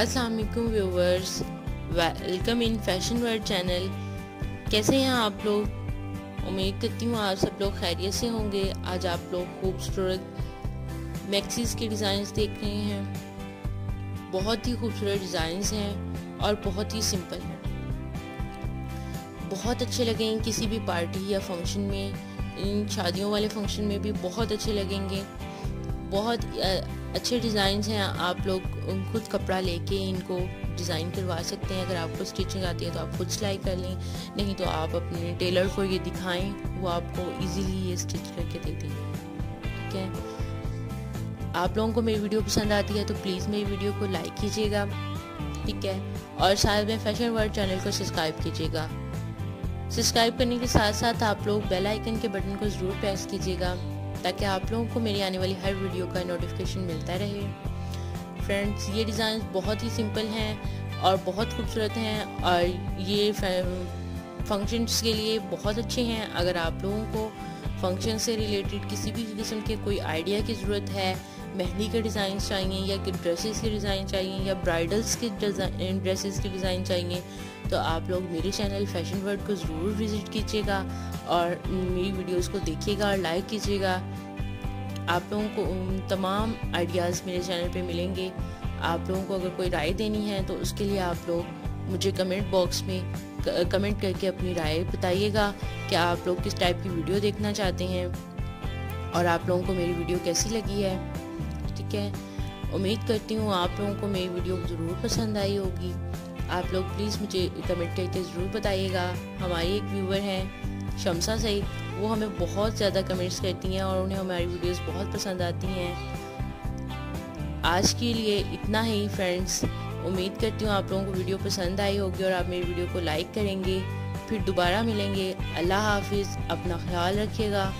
السلام علیکم viewers welcome in fashion world channel کیسے ہیں آپ لوگ؟ امید کرتی ہوں آپ سب لوگ خیریت سے ہوں گے۔ آج آپ لوگ خوبصورت میکسیز کے ڈیزائنز دیکھ رہے ہیں۔ بہت ہی خوبصورت ڈیزائنز ہیں اور بہت ہی سمپل ہیں۔ بہت اچھے لگیں کسی بھی پارٹی یا فنکشن میں۔ ان شادیوں والے فنکشن میں بھی بہت اچھے لگیں گے۔ بہت اچھے ڈیزائنز ہیں، آپ لوگ خود کپڑا لے کے ان کو ڈیزائن کروا سکتے ہیں۔ اگر آپ کو سٹیچنگ آتی ہے تو آپ خود سلائی کر لیں، نہیں تو آپ اپنے ٹیلر کو یہ دکھائیں، وہ آپ کو ایزیلی یہ سٹیچ کر کے دے دیں۔ ٹھیک ہے؟ آپ لوگوں کو میری ویڈیو پسند آتی ہے تو پلیز میری ویڈیو کو لائک کیجیے گا۔ ٹھیک ہے؟ اور ساتھ میں فیشن ورڈ چینل کو سبسکرائب کیجیے گا۔ سبسکرائب کرنے کے ساتھ ساتھ آپ لوگ بیل آئیکن کے بٹن کو ضرور پریس کیجیے گا تاکہ آپ لوگوں کو میری آنے والی ہر ویڈیو کا نوٹیفیکیشن ملتا رہے۔ فرینڈز یہ ڈیزائنز بہت ہی سمپل ہیں اور بہت خوبصورت ہیں اور یہ فنکشنز کے لیے بہت اچھے ہیں۔ اگر آپ لوگوں کو فنکشن سے ریلیٹڈ کسی بھی قسم کے کوئی آئیڈیا کی ضرورت ہے، مہندی کے ڈیزائنز چاہیے یا ڈریسز کے ڈیزائن چاہیے یا برائڈلس کے ڈریسز کے ڈیزائن چاہیے تو آپ لوگ میرے چینل فیشن ورڈ کو ضرور وزٹ کیجیے گا اور میری ویڈیوز کو دیکھیے گا اور لائک کیجیے گا۔ آپ لوگوں کو تمام آئیڈیاز میرے چینل پہ ملیں گے۔ آپ لوگوں کو اگر کوئی رائے دینی ہے تو اس کے لیے آپ لوگ مجھے کمنٹ باکس میں کمنٹ کر کے اپنی رائے بتائیے گا کہ آپ لوگ کس ٹائپ کی ویڈیو دیکھنا چاہتے ہیں اور آپ لوگوں کو میری ویڈیو کیسی لگی ہے۔ ٹھیک ہے۔ امید کرتی ہوں آپ لوگوں کو میری ویڈیو ضرور پسند آئی ہوگی۔ آپ لوگ پلیز مجھے کمنٹ کر کے ضرور بتائیے گا۔ ہماری ایک ویور ہیں، شمسا سعید وہ ہمیں بہت زیادہ کمنٹس کرتی ہیں اور انہیں ہماری ویڈیوز بہت پسند آتی ہیں۔ آج کے لیے اتنا ہی فرینڈز امید کرتی ہوں آپ لوگوں کو ویڈیو پسند آئی ہوگی اور آپ میری ویڈیو کو لائک کریں گے۔ پھر دوبارہ ملیں گے۔ اللہ حافظ، اپنا خیال رکھیے گا۔